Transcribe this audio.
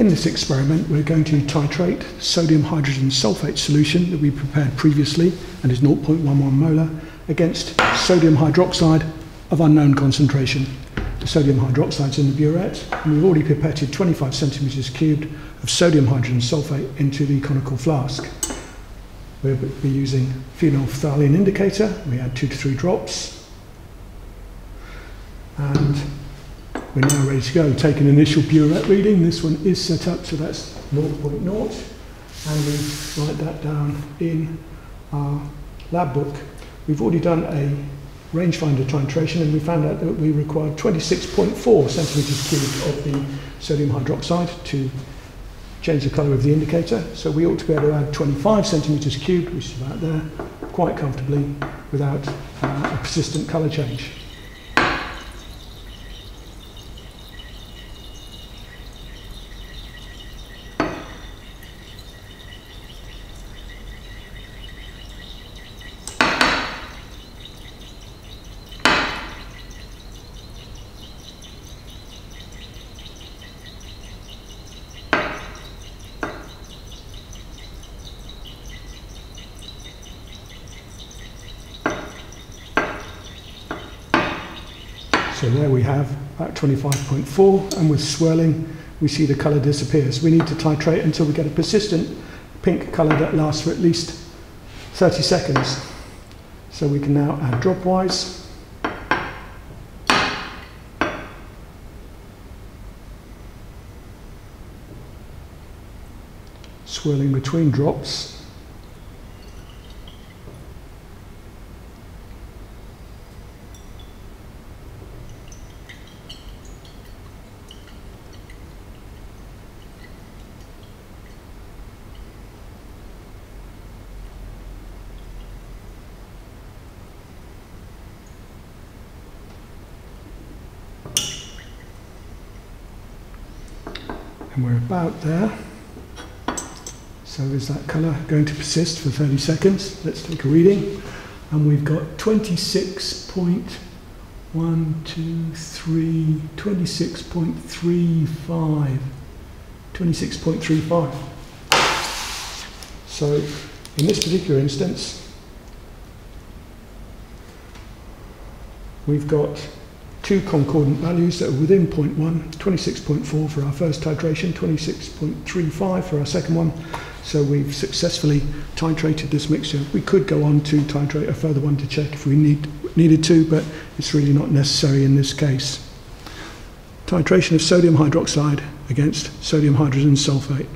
In this experiment, we're going to titrate sodium hydrogen sulfate solution that we prepared previously and is 0.11 molar against sodium hydroxide of unknown concentration. The sodium hydroxide is in the burette, and we've already pipetted 25 centimetres cubed of sodium hydrogen sulfate into the conical flask. We'll be using phenolphthalein indicator. We add two to three drops. And we're now ready to go. Take an initial burette reading. This one is set up, so that's 0.0. And we write that down in our lab book. We've already done a rangefinder titration and we found out that we required 26.4 centimetres cubed of the sodium hydroxide to change the colour of the indicator. So we ought to be able to add 25 centimetres cubed, which is about there, quite comfortably without uh, a persistent colour change. So there we have about 25.4 and with swirling we see the colour disappears. We need to titrate until we get a persistent pink colour that lasts for at least 30 seconds. So we can now add dropwise. Swirling between drops. And we're about there. So is that colour going to persist for 30 seconds? Let's take a reading. And we've got 26.1, 2, 3, 26.35. 26.35. So in this particular instance, we've got two concordant values that are within 0.1, 26.4 for our first titration, 26.35 for our second one. So we've successfully titrated this mixture. We could go on to titrate a further one to check if we need, needed to, but it's really not necessary in this case. Titration of sodium hydroxide against sodium hydrogen sulfate.